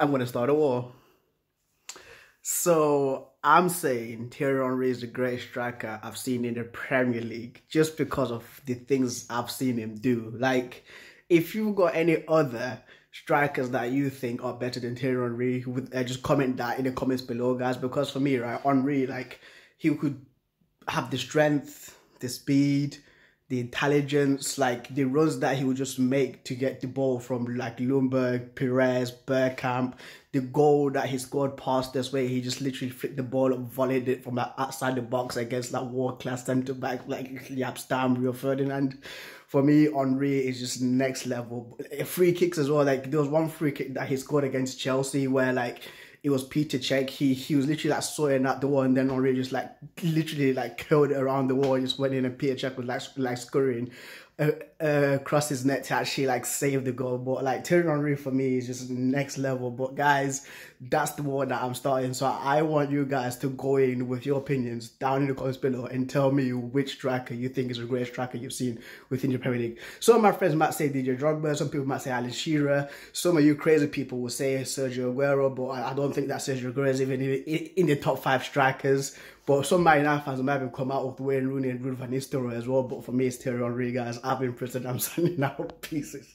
I'm gonna start a war. So I'm saying Thierry Henry is the greatest striker I've seen in the Premier League just because of the things I've seen him do. Like, if you've got any other strikers that you think are better than Thierry Henry, uh, just comment that in the comments below, guys. Because for me, right, Henry, like, he could have the strength, the speed, the intelligence, like the runs that he would just make to get the ball from like Ljungberg, Pires, Bergkamp, the goal that he scored past this way, he just literally flicked the ball and volleyed it from like outside the box against that world class centre back like Jaap Stam, Rio Ferdinand. For me, Henry is just next level. Free kicks as well. Like there was one free kick that he scored against Chelsea where like it was Peter Cech. He he was literally like sorting out the wall and then already just like literally like curled around the wall, just went in and Peter Cech was like like scurrying uh, uh, across his net to actually like save the goal. But like Thierry Henry for me is just next level. But guys, that's the war that I'm starting. So I want you guys to go in with your opinions down in the comments below and tell me which striker you think is the greatest striker you've seen within your Premier League. Some of my friends might say Didier Drogba, some people might say Alan Shearer, some of you crazy people will say Sergio Aguero, but I don't think that Sergio Aguero is even in the top five strikers. But some Man United fans might have come out with Wayne Rooney and Ruud van Nistelrooy as well. But for me, it's Thierry Henry, guys. I've been president. I'm sending out pieces.